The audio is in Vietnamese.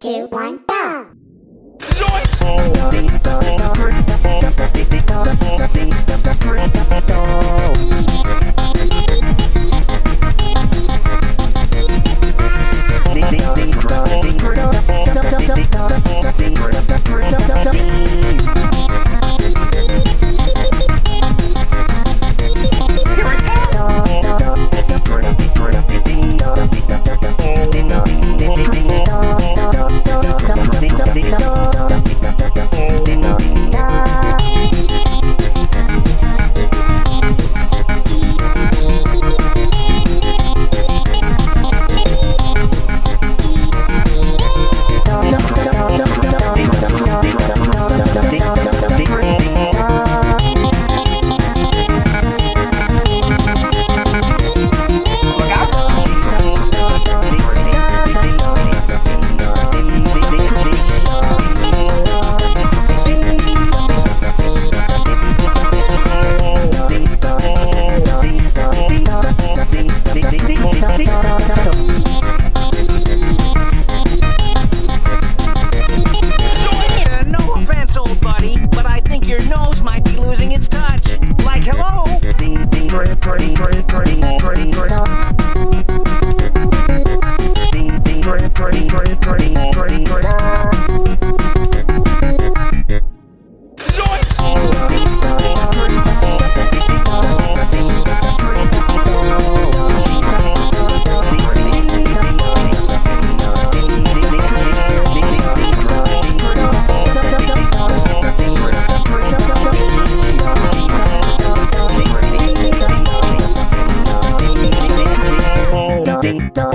two, one, go! Uh, Yeah.